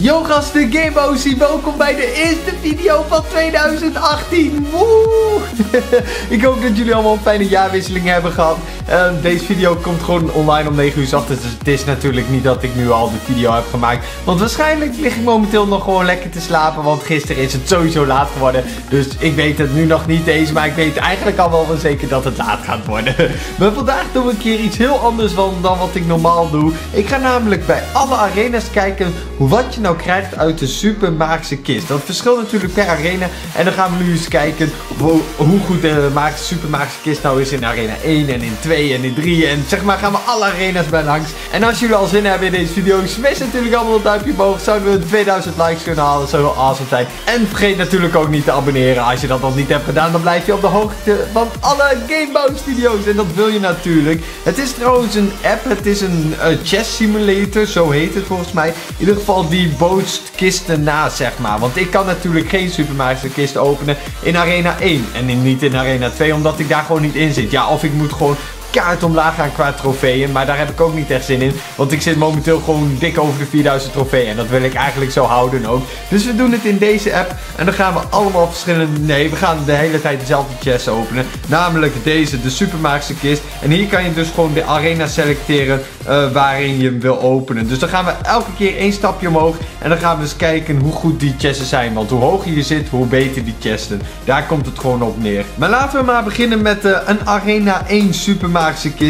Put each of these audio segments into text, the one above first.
Yo gasten, Gamebozy, welkom bij de eerste video van 2018. Woe! ik hoop dat jullie allemaal een fijne jaarwisseling hebben gehad. Ehm, deze video komt gewoon online om 9 uur ochtends, dus het is natuurlijk niet dat ik nu al de video heb gemaakt. Want waarschijnlijk lig ik momenteel nog gewoon lekker te slapen, want gisteren is het sowieso laat geworden. Dus ik weet het nu nog niet eens, maar ik weet eigenlijk al wel wel zeker dat het laat gaat worden. maar vandaag doen we een keer iets heel anders dan, dan wat ik normaal doe. Ik ga namelijk bij alle arenas kijken wat je nou krijgt uit de Super kist. Dat verschilt natuurlijk per arena. En dan gaan we nu eens kijken hoe, hoe goed de Magische Super kist nou is in arena 1 en in 2 en in 3. En zeg maar gaan we alle arenas bij langs. En als jullie al zin hebben in deze video, smash natuurlijk allemaal een duimpje omhoog. Zouden we 2000 likes kunnen halen. Dat zou heel awesome zijn. En vergeet natuurlijk ook niet te abonneren. Als je dat nog niet hebt gedaan, dan blijf je op de hoogte van alle Gamebound video's. En dat wil je natuurlijk. Het is trouwens een app. Het is een uh, chess simulator. Zo heet het volgens mij. In ieder geval die bootst kisten na, zeg maar. Want ik kan natuurlijk geen Super kist openen in Arena 1. En niet in Arena 2, omdat ik daar gewoon niet in zit. Ja, of ik moet gewoon kaart omlaag gaan qua trofeeën. Maar daar heb ik ook niet echt zin in. Want ik zit momenteel gewoon dik over de 4000 trofeeën. En dat wil ik eigenlijk zo houden ook. Dus we doen het in deze app. En dan gaan we allemaal verschillende... Nee, we gaan de hele tijd dezelfde chests openen. Namelijk deze, de Super Magische kist. En hier kan je dus gewoon de arena selecteren uh, waarin je hem wil openen. Dus dan gaan we elke keer één stapje omhoog. En dan gaan we eens kijken hoe goed die chests zijn. Want hoe hoger je zit, hoe beter die chesten. Daar komt het gewoon op neer. Maar laten we maar beginnen met uh, een Arena 1 Super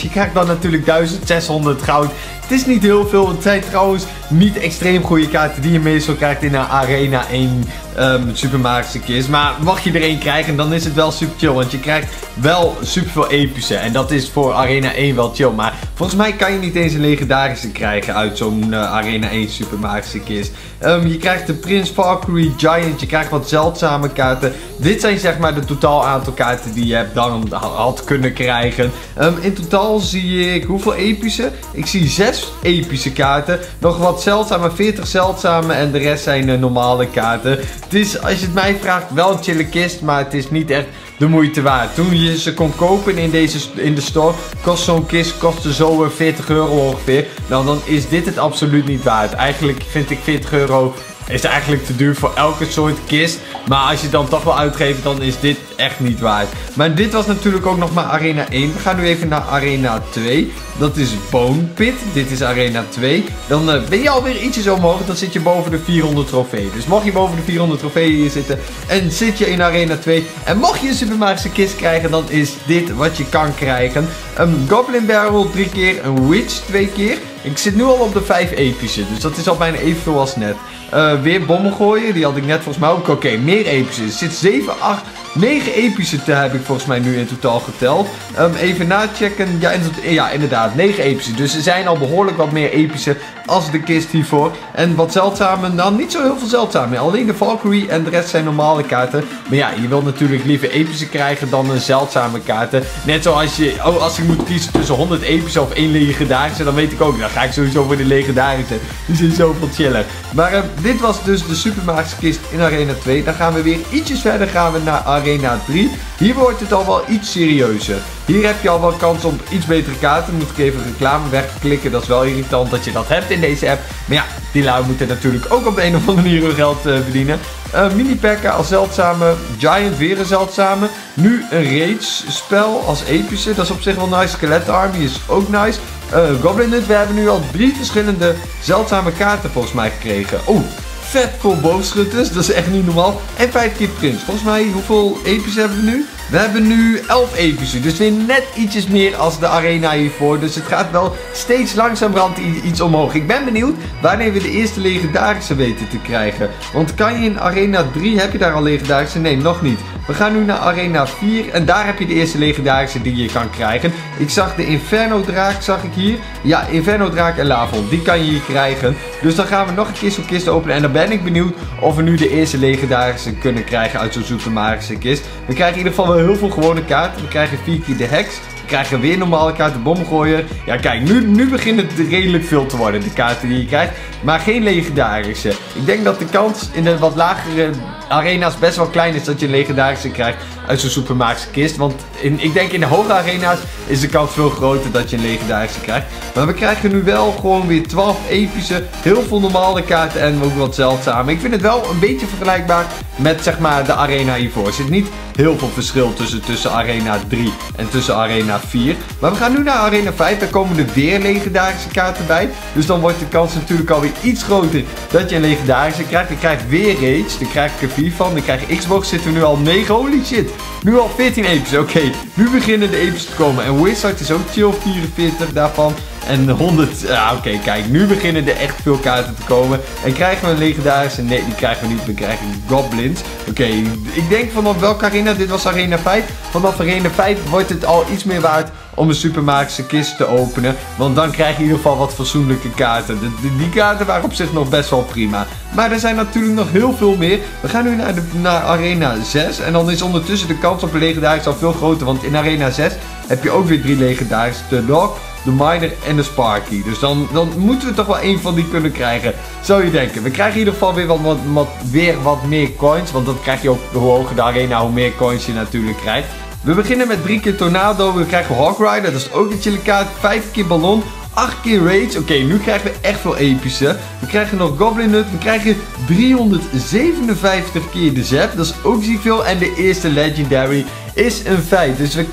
Je krijgt dan natuurlijk 1600 goud. Het is niet heel veel. Het zijn trouwens niet extreem goede kaarten die je meestal krijgt in een Arena 1 um, Super Magische kist. Maar mag je er één krijgen, dan is het wel super chill. Want je krijgt wel super veel epische. En dat is voor Arena 1 wel chill. Maar volgens mij kan je niet eens een legendarische krijgen uit zo'n uh, Arena 1 Super kist. Um, je krijgt de Prince Valkyrie Giant. Je krijgt wat zeldzame kaarten. Dit zijn zeg maar de totaal aantal kaarten die je hebt dan had kunnen krijgen. Um, in totaal zie ik hoeveel epische? Ik zie 6 epische kaarten. Nog wat zeldzame, 40 zeldzame en de rest zijn uh, normale kaarten. Het is, als je het mij vraagt, wel een chille kist, maar het is niet echt de moeite waard. Toen je ze kon kopen in, deze, in de store, kost zo'n kist kostte zo 40 euro ongeveer. Nou, dan is dit het absoluut niet waard. Eigenlijk vind ik 40 euro is eigenlijk te duur voor elke soort kist. Maar als je het dan toch wil uitgeven, dan is dit echt niet waard. Maar dit was natuurlijk ook nog maar Arena 1. We gaan nu even naar Arena 2. Dat is Bone Pit. Dit is Arena 2. Dan uh, ben je alweer ietsjes omhoog. Dan zit je boven de 400 trofee. Dus mocht je boven de 400 trofee hier zitten en zit je in Arena 2. En mocht je een Super Mario kist krijgen, dan is dit wat je kan krijgen. Een Goblin Barrel drie keer. Een Witch twee keer. Ik zit nu al op de 5 epische. Dus dat is al bijna evenveel als net. Uh, weer bommen gooien. Die had ik net volgens mij ook. Oké, meer epische. Er zit 7, 8, 9 epische heb ik volgens mij nu in totaal geteld. Um, even nachecken. Ja, ja, inderdaad. 9 epische. Dus er zijn al behoorlijk wat meer epische als de kist hiervoor. En wat zeldzame. Nou, niet zo heel veel zeldzame. Alleen de Valkyrie en de rest zijn normale kaarten. Maar ja, je wilt natuurlijk liever epische krijgen dan een zeldzame kaarten. Net zoals je... Oh, als ik moet kiezen tussen 100 epische of 1 legendarische. Dan weet ik ook. Dan ga ik sowieso voor de legendarische. Die zijn zoveel chiller. Maar uh, dit was dus de Super Magische kist in Arena 2. Dan gaan we weer ietsjes verder gaan we naar Arena 3. Hier wordt het al wel iets serieuzer. Hier heb je al wel kans op iets betere kaarten. Moet ik even reclame wegklikken. Dat is wel irritant dat je dat hebt in deze app. Maar ja, die lui moeten natuurlijk ook op de een of andere manier hun geld uh, verdienen. Uh, mini Pekka als zeldzame. Giant weer een zeldzame. Nu een Rage spel als epische. Dat is op zich wel nice. Skelet Army is ook nice. Uh, Goblin Nut. We hebben nu al drie verschillende zeldzame kaarten volgens mij gekregen. Oh, vet voor boogschutters. Dat is echt niet normaal. En 5 keer prins. Volgens mij, hoeveel episch hebben we nu? We hebben nu 11 epische. Dus weer net ietsjes meer als de arena hiervoor. Dus het gaat wel steeds langzamerhand iets omhoog. Ik ben benieuwd wanneer we de eerste legendarische weten te krijgen. Want kan je in arena 3, heb je daar al legendarische? Nee, nog niet. We gaan nu naar arena 4 en daar heb je de eerste legendarische die je kan krijgen. Ik zag de Inferno draak, zag ik hier. Ja, Inferno draak en Lavon, die kan je hier krijgen. Dus dan gaan we nog een kist op kist openen. En dan ben ik benieuwd of we nu de eerste legendarische kunnen krijgen uit zo'n Super Magische kist. We krijgen in ieder geval wel heel veel gewone kaarten. We krijgen vier keer de Hex. Krijgen weer normale kaarten, bomgooier. Ja, kijk, nu, nu begint het redelijk veel te worden, de kaarten die je krijgt. Maar geen legendarische. Ik denk dat de kans in de wat lagere arena's best wel klein is dat je een legendarische krijgt uit zo'n supermaakse kist. Want in, ik denk in de hoge arena's is de kans veel groter dat je een legendarische krijgt. Maar we krijgen nu wel gewoon weer 12 epische, heel veel normale kaarten en ook wat zeldzame. Ik vind het wel een beetje vergelijkbaar met zeg maar de arena hiervoor. Er zit niet heel veel verschil tussen, tussen arena 3 en tussen arena 4. Maar we gaan nu naar arena 5. Daar komen er weer legendarische kaarten bij. Dus dan wordt de kans natuurlijk alweer iets groter dat je een legendarische krijgt. Je krijgt weer Rage. Dan krijg ik er 4 van. Dan krijg je Xbox. Zitten we nu al 9. Holy shit. Nu al 14 epi's. Oké, nu beginnen de epi's te komen. En Wizard is ook chill 44 daarvan. En 100, ja oké, kijk, nu beginnen er echt veel kaarten te komen. En krijgen we een legendarische? Nee, die krijgen we niet. We krijgen goblins. Oké, ik denk vanaf welke arena? Dit was arena 5. Vanaf arena 5 wordt het al iets meer waard om een supermagische kist te openen. Want dan krijg je in ieder geval wat fatsoenlijke kaarten. die kaarten waren op zich nog best wel prima. Maar er zijn natuurlijk nog heel veel meer. We gaan nu naar, de, naar arena 6. En dan is ondertussen de kans op een legendarische al veel groter. Want in arena 6 heb je ook weer drie legendarische. De Dog, de Miner en de Sparky. Dus dan, dan moeten we toch wel één van die kunnen krijgen. Zou je denken. We krijgen in ieder geval weer wat, wat, weer wat meer coins. Want dat krijg je ook hoe hoger de arena, hoe meer coins je natuurlijk krijgt. We beginnen met drie keer Tornado. We krijgen Hawk Rider, dat is ook een chille kaart. Vijf keer Ballon. 8 keer Rage. Oké, nu krijgen we echt veel epische. We krijgen nog Goblin Nut. We krijgen 357 keer de Zap. Dat is ook ziek veel. En de eerste Legendary is een feit. Dus we,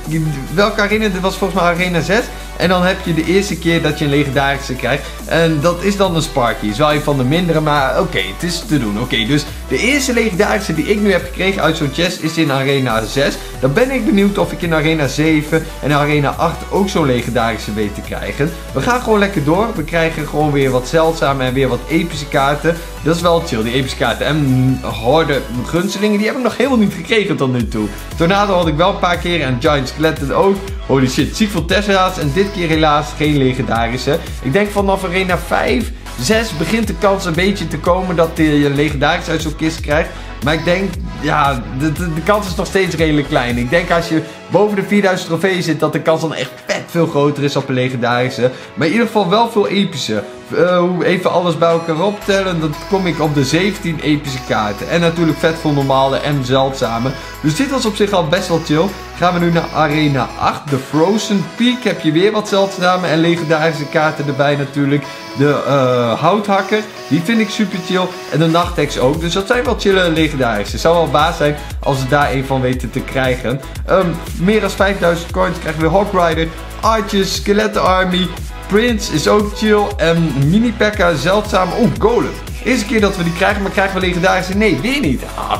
welke arena? Dit was volgens mij arena 6. En dan heb je de eerste keer dat je een legendarische krijgt. En dat is dan een Sparky. Wel een van de mindere, maar oké, het is te doen. Oké, dus de eerste legendarische die ik nu heb gekregen uit zo'n chest is in arena 6. Dan ben ik benieuwd of ik in arena 7 en arena 8 ook zo'n legendarische weet te krijgen. We gaan gewoon lekker door. We krijgen gewoon weer wat zeldzame en weer wat epische kaarten. Dat is wel chill, die epische kaarten. En horde gunselingen, die heb ik nog helemaal niet gekregen tot nu toe. Tornado had ik wel een paar keer en Giant Skeleton ook. Holy shit, ziek veel Tessera's en dit keer helaas geen legendarische. Ik denk vanaf arena 5, 6 begint de kans een beetje te komen dat je legendarisch uit zo'n kist krijgt. Maar ik denk, ja, de, de, kans is nog steeds redelijk klein. Ik denk als je boven de 4000 trofeeën zit, dat de kans dan echt vet veel groter is op een legendarische. Maar in ieder geval wel veel epische. Uh, even alles bij elkaar optellen, dan kom ik op de 17 epische kaarten. En natuurlijk vet veel normale en zeldzame. Dus dit was op zich al best wel chill. Gaan we nu naar Arena 8, de Frozen Peak. Heb je weer wat zeldzame en legendarische kaarten erbij natuurlijk. De uh, houthakker, die vind ik super chill. En de nachthex ook. Dus dat zijn wel chille legendarische. Het zou wel baas zijn als we daar een van weten te krijgen. Um, meer dan 5000 coins krijgen we Hawk Rider, Archers, Skeleton Army, Prince is ook chill. En Mini Pekka, zeldzaam. Oeh, Golem. Eerste keer dat we die krijgen, maar krijgen we legendarische? Nee, weer niet. Ah.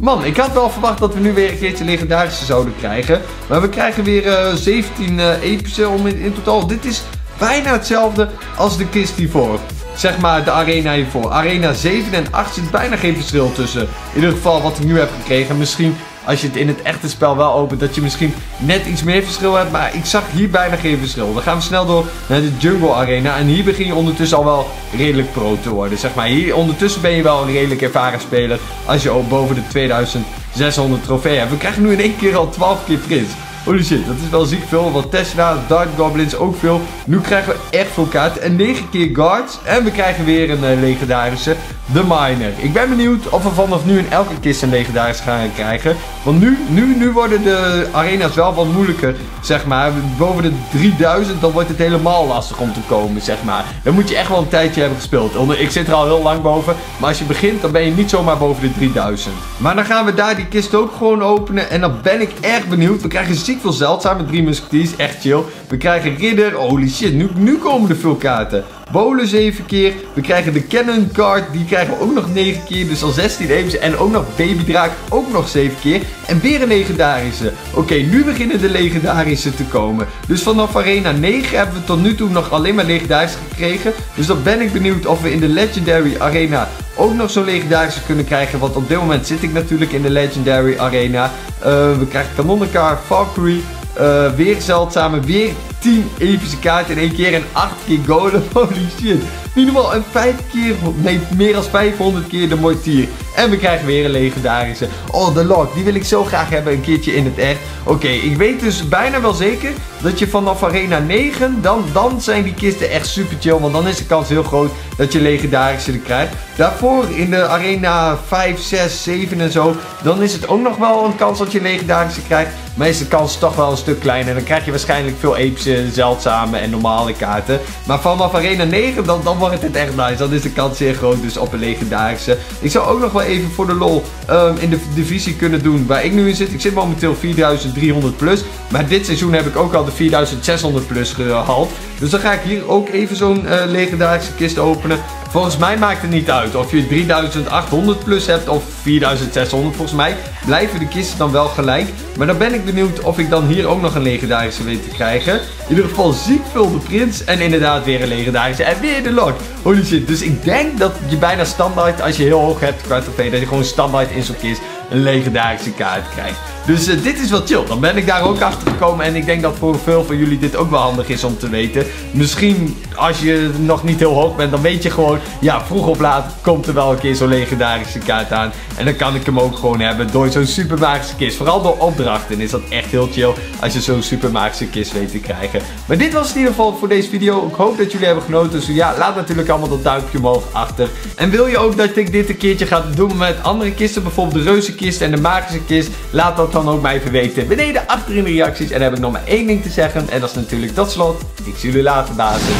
Man, ik had wel verwacht dat we nu weer een keertje legendarische zouden krijgen. Maar we krijgen weer uh, 17 uh, epische om in, in, totaal. Dit is bijna hetzelfde als de kist hiervoor. Zeg maar de arena hiervoor. Arena 7 en 8 zit bijna geen verschil tussen. In ieder geval wat ik nu heb gekregen. Misschien als je het in het echte spel wel opent, dat je misschien net iets meer verschil hebt. Maar ik zag hier bijna geen verschil. Dan gaan we snel door naar de Jungle Arena. En hier begin je ondertussen al wel redelijk pro te worden. Zeg maar, hier ondertussen ben je wel een redelijk ervaren speler. Als je ook boven de 2600 trofee hebt. We krijgen nu in één keer al 12 keer Prins. Holy shit, dat is wel ziek veel. Want Tesla, Dark Goblins ook veel. Nu krijgen we echt veel kaarten. En 9 keer Guards. En we krijgen weer een uh, legendarische. De Miner. Ik ben benieuwd of we vanaf nu in elke kist een legendarische gaan krijgen. Want nu, nu, nu worden de arena's wel wat moeilijker, zeg maar. Boven de 3000, dan wordt het helemaal lastig om te komen, zeg maar. Dan moet je echt wel een tijdje hebben gespeeld. Ik zit er al heel lang boven. Maar als je begint, dan ben je niet zomaar boven de 3000. Maar dan gaan we daar die kist ook gewoon openen. En dan ben ik erg benieuwd. We krijgen ziek veel zeldzaam met drie musketeers. Echt chill. We krijgen ridder. Holy shit, nu, nu komen er veel kaarten. Bolen 7 keer. We krijgen de Cannon Card. Die krijgen we ook nog 9 keer. Dus al 16 even. En ook nog Babydraak. Ook nog 7 keer. En weer een legendarische. Oké, nu beginnen de legendarische te komen. Dus vanaf Arena 9 hebben we tot nu toe nog alleen maar legendarische gekregen. Dus dan ben ik benieuwd of we in de Legendary Arena ook nog zo'n legendarische kunnen krijgen. Want op dit moment zit ik natuurlijk in de Legendary Arena. Uh, we krijgen Kanonnenkar, Valkyrie. Uh, weer zeldzame, weer 10 epische kaarten in één keer en 8 keer golden. Holy shit. Minimaal en 5 keer, nee, meer dan 500 keer de Mortier. En we krijgen weer een legendarische. Oh, de Lock. Die wil ik zo graag hebben een keertje in het echt. Oké, ik weet dus bijna wel zeker dat je vanaf Arena 9, dan, dan zijn die kisten echt super chill. Want dan is de kans heel groot dat je legendarische er krijgt. Daarvoor in de Arena 5, 6, 7 en zo, dan is het ook nog wel een kans dat je legendarische krijgt. De kans toch wel een stuk kleiner. Dan krijg je waarschijnlijk veel epische, zeldzame en normale kaarten. Maar vanaf Arena 9, dan, dan wordt het echt nice. Dan is de kans zeer groot dus op een legendarische. Ik zou ook nog wel even voor de lol um, in de divisie kunnen doen waar ik nu in zit. Ik zit momenteel 4300 plus. Maar dit seizoen heb ik ook al de 4600 plus gehaald. Dus dan ga ik hier ook even zo'n uh, legendarische kist openen. Volgens mij maakt het niet uit of je 3800 plus hebt of 4600. Volgens mij blijven de kisten dan wel gelijk. Maar dan ben ik benieuwd of ik dan hier ook nog een legendarische weet te krijgen. In ieder geval ziek veel de prins. En inderdaad weer een legendarische. En weer de lock. Holy shit. Dus ik denk dat je bijna standaard, als je heel hoog hebt qua trofee, dat je gewoon standaard in zo'n kist een legendarische kaart krijgt. Dus uh, dit is wel chill. Dan ben ik daar ook achter gekomen. En ik denk dat voor veel van jullie dit ook wel handig is om te weten. Misschien als je nog niet heel hoog bent, dan weet je gewoon... Ja, vroeg of laat komt er wel een keer zo'n legendarische kaart aan. En dan kan ik hem ook gewoon hebben door zo'n supermagische kist. Vooral door opdrachten is dat echt heel chill als je zo'n supermagische kist weet te krijgen. Maar dit was het in ieder geval voor deze video. Ik hoop dat jullie hebben genoten. Dus ja, laat natuurlijk allemaal dat duimpje omhoog achter. En wil je ook dat ik dit een keertje ga doen met andere kisten, bijvoorbeeld de reuzenkist en de magische kist, laat dat dan ook mij even weten beneden achter in de reacties. En dan heb ik nog maar één ding te zeggen. En dat is natuurlijk tot slot. Ik zie jullie later, bazen.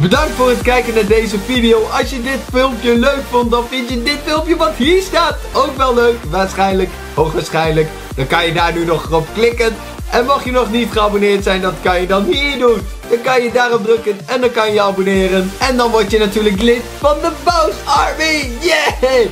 Bedankt voor het kijken naar deze video. Als je dit filmpje leuk vond, dan vind je dit filmpje wat hier staat ook wel leuk. Waarschijnlijk, hoogwaarschijnlijk. Dan kan je daar nu nog op klikken. En mocht je nog niet geabonneerd zijn, dat kan je dan hier doen. Dan kan je daarop drukken en dan kan je abonneren. En dan word je natuurlijk lid van de Boos Army. Yeah!